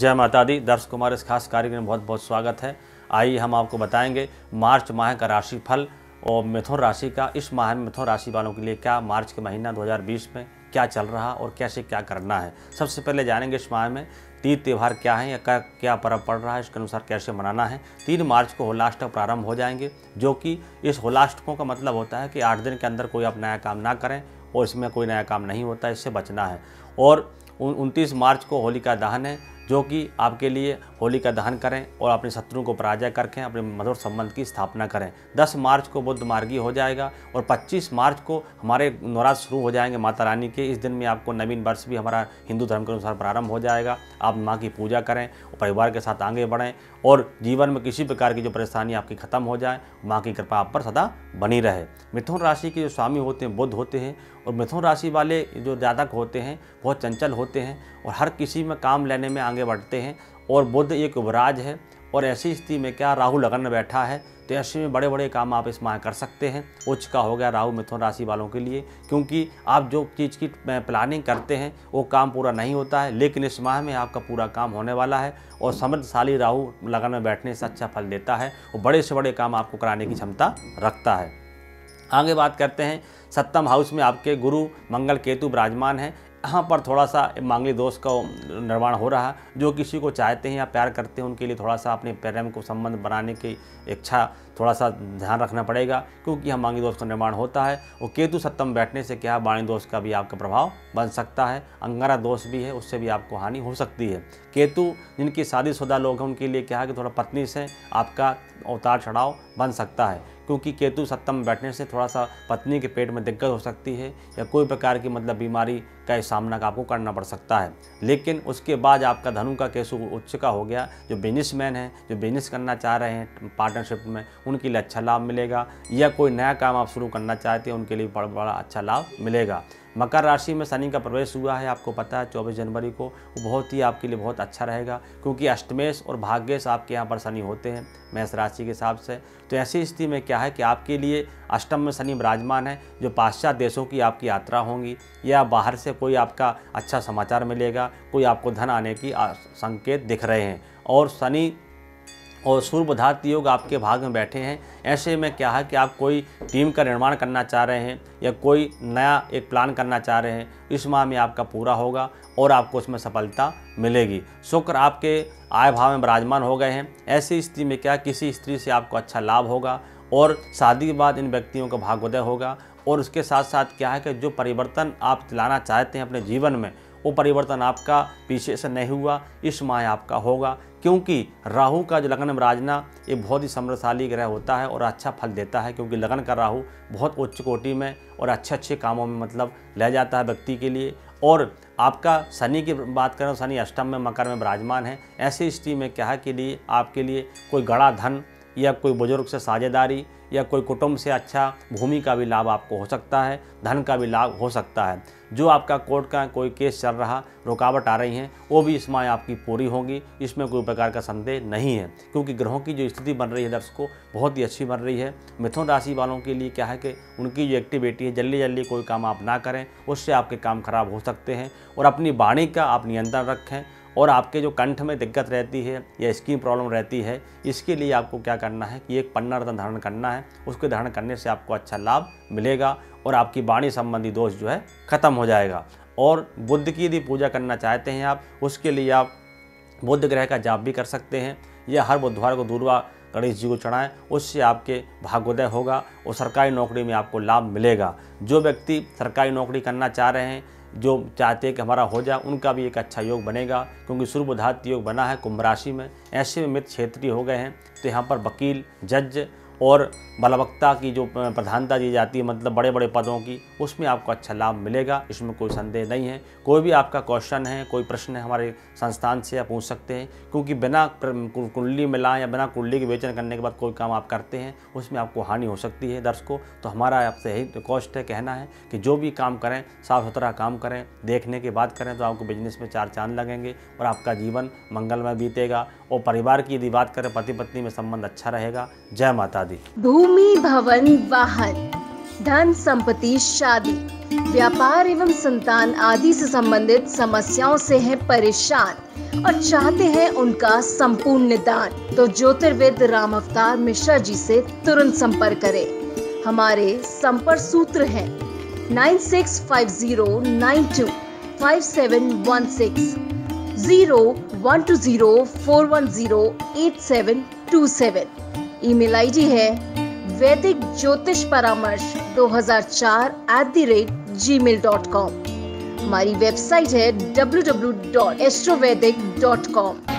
जय माता दी। दर्शक कुमार, इस खास कार्यक्रम में बहुत बहुत स्वागत है। आइए हम आपको बताएँगे मार्च माह का राशिफल और मिथुन राशि का। इस माह में मिथुन राशि वालों के लिए क्या मार्च के महीना 2020 में क्या चल रहा और कैसे क्या करना है? सबसे पहले जानेंगे इस माह में तीन त्यौहार क्या है या क्या क्या पर्व पड़ रहा है, इसके अनुसार कैसे मनाना है। तीन मार्च को होलाष्टक प्रारंभ हो जाएँगे, जो कि इस होलाष्टकों का मतलब होता है कि आठ दिन के अंदर कोई आप नया काम ना करें और इसमें कोई नया काम नहीं होता, इससे बचना है। और उनतीस मार्च को होलिका दहन है जो कि आपके लिए होली का दहन करें और अपने शत्रु को पराजय करके अपने मधुर संबंध की स्थापना करें। 10 मार्च को बुद्ध मार्गी हो जाएगा और 25 मार्च को हमारे नवराज शुरू हो जाएँगे माता रानी के। इस दिन में आपको नवीन वर्ष भी हमारा हिंदू धर्म के अनुसार प्रारंभ हो जाएगा। आप माँ की पूजा करें और परिवार के साथ आगे बढ़ें और जीवन में किसी प्रकार की जो परेशानी आपकी खत्म हो जाए, माँ की कृपा आप पर सदा बनी रहे। मिथुन राशि के जो स्वामी होते हैं, बुद्ध होते हैं और मिथुन राशि वाले जो जातक होते हैं, बहुत चंचल होते हैं और हर किसी में काम लेने में आगे बढ़ते हैं और बुद्ध एक युवराज है और ऐसी स्थिति में क्या राहु लगन में बैठा है? तो ऐसे में बड़े बड़े काम आप इस माह कर सकते हैं। उच्च का हो गया राहु मिथुन राशि वालों के लिए, क्योंकि आप जो चीज़ की प्लानिंग करते हैं, वो काम पूरा नहीं होता है, लेकिन इस माह में आपका पूरा काम होने वाला है और समृद्धशाली राहु लगन में बैठने से अच्छा फल देता है और बड़े से बड़े काम आपको कराने की क्षमता रखता है। आगे बात करते हैं, सप्तम हाउस में आपके गुरु मंगल केतु विराजमान है। यहाँ पर थोड़ा सा मांगली दोष का निर्माण हो रहा है। जो किसी को चाहते हैं या प्यार करते हैं, उनके लिए थोड़ा सा अपने प्रेम को संबंध बनाने की इच्छा थोड़ा सा ध्यान रखना पड़ेगा, क्योंकि यहाँ मांगी दोष का निर्माण होता है। और केतु सप्तम बैठने से क्या वाणी दोष का भी आपका प्रभाव बन सकता है, अंगारा दोष भी है, उससे भी आपको हानि हो सकती है। केतु, जिनकी शादीशुदा लोग हैं, उनके लिए क्या है कि थोड़ा पत्नी से आपका अवतार चढ़ाव बन सकता है, क्योंकि केतु सप्तम बैठने से थोड़ा सा पत्नी के पेट में दिक्कत हो सकती है, या कोई प्रकार की मतलब बीमारी का सामना का आपको करना पड़ सकता है। लेकिन उसके बाद आपका धनु का केसु उच्च का हो गया, जो बिजनेसमैन है, जो बिज़नेस करना चाह रहे हैं, पार्टनरशिप में उनके लिए अच्छा लाभ मिलेगा, या कोई नया काम आप शुरू करना चाहते हैं, उनके लिए बड़ा बड़ा अच्छा लाभ मिलेगा। मकर राशि में शनि का प्रवेश हुआ है, आपको पता है, चौबीस जनवरी को वो बहुत ही आपके लिए बहुत अच्छा रहेगा, क्योंकि अष्टमेश और भाग्येश आपके यहाँ पर शनि होते हैं, मेष राशि के हिसाब से। तो ऐसी स्थिति में क्या है कि आपके लिए अष्टम में शनि विराजमान है, जो पाश्चात्य देशों की आपकी यात्रा होंगी, या बाहर से कोई आपका अच्छा समाचार मिलेगा, कोई आपको धन आने की संकेत दिख रहे हैं। और शनि और सूर्य योग आपके भाग में बैठे हैं। ऐसे में क्या है कि आप कोई टीम का निर्माण करना चाह रहे हैं या कोई नया एक प्लान करना चाह रहे हैं, इस माह में आपका पूरा होगा और आपको उसमें सफलता मिलेगी। शुक्र आपके आय भाव में विराजमान हो गए हैं। ऐसी स्थिति में क्या किसी स्त्री से आपको अच्छा लाभ होगा और शादी के बाद इन व्यक्तियों का भाग्योदय होगा? और उसके साथ साथ क्या है कि जो परिवर्तन आप लाना चाहते हैं अपने जीवन में, वो परिवर्तन आपका पीछे से नहीं हुआ, इस माह आपका होगा। क्योंकि राहु का जो लगन में राजना ये बहुत ही समृद्धशाली ग्रह होता है और अच्छा फल देता है, क्योंकि लगन का राहु बहुत उच्च कोटि में और अच्छे अच्छे कामों में मतलब ले जाता है व्यक्ति के लिए। और आपका शनि की बात करें, शनि अष्टम में मकर में विराजमान है। ऐसी स्थिति में क्या के लिए, आपके लिए कोई गड़ा धन या कोई बुज़ुर्ग से साझेदारी या कोई कुटुंब से अच्छा भूमि का भी लाभ आपको हो सकता है, धन का भी लाभ हो सकता है। जो आपका कोर्ट का कोई केस चल रहा, रुकावट आ रही हैं, वो भी इस माह आपकी पूरी होगी, इसमें कोई प्रकार का संदेह नहीं है। क्योंकि ग्रहों की जो स्थिति बन रही है दर्शकों, बहुत ही अच्छी बन रही है। मिथुन राशि वालों के लिए क्या है कि उनकी जो एक्टिविटी है जल्दी जल्दी कोई काम आप ना करें, उससे आपके काम खराब हो सकते हैं। और अपनी वाणी का आप नियंत्रण रखें और आपके जो कंठ में दिक्कत रहती है या स्किन प्रॉब्लम रहती है, इसके लिए आपको क्या करना है कि एक पन्ना रत्न धारण करना है। उसके धारण करने से आपको अच्छा लाभ मिलेगा और आपकी वाणी संबंधी दोष जो है ख़त्म हो जाएगा। और बुद्ध की यदि पूजा करना चाहते हैं आप, उसके लिए आप बुद्ध ग्रह का जाप भी कर सकते हैं। या हर बुधवार को दूरवा गणेश जी को चढ़ाएँ, उससे आपके भाग्योदय होगा और सरकारी नौकरी में आपको लाभ मिलेगा। जो व्यक्ति सरकारी नौकरी करना चाह रहे हैं जो चाहते हैं कि हमारा हो जाए, उनका भी एक अच्छा योग बनेगा, क्योंकि सूर्य योग बना है कुंभ राशि में। ऐसे में मित्र क्षेत्रीय हो गए हैं तो यहाँ पर वकील, जज और बलवक्ता की जो प्रधानता दी जाती है मतलब बड़े बड़े पदों की, उसमें आपको अच्छा लाभ मिलेगा। इसमें कोई संदेह नहीं है। कोई भी आपका क्वेश्चन है, कोई प्रश्न है, हमारे संस्थान से आप पूछ सकते हैं, क्योंकि बिना कुंडली मिला या बिना कुंडली के वेचन करने के बाद कोई काम आप करते हैं, उसमें आपको हानि हो सकती है दर्शकों। तो हमारा आपसे यही रिक्वेस्ट है, कहना है कि जो भी काम करें साफ़ सुथरा काम करें, देखने के बाद करें तो आपको बिज़नेस में चार चाँद लगेंगे और आपका जीवन मंगलमय बीतेगा और परिवार की यदि बात करें पति पत्नी में संबंध अच्छा रहेगा। जय माता दी। भूमि, भवन, वाहन, धन संपत्ति, शादी। व्यापार एवं संतान आदि से संबंधित समस्याओं से हैं परेशान और चाहते हैं उनका संपूर्ण निदान तो ज्योतिर्विद राम अवतार मिश्रा जी से तुरंत संपर्क करें। हमारे संपर्क सूत्र हैं nine six five zero nine two, five seven one six, zero one two zero four one zero eight seven two seven. Email ID है Vaidik Jyotish Paramarsh 2004 at the rate G mail dot com हमारी website है W W dot astrovaidik dot com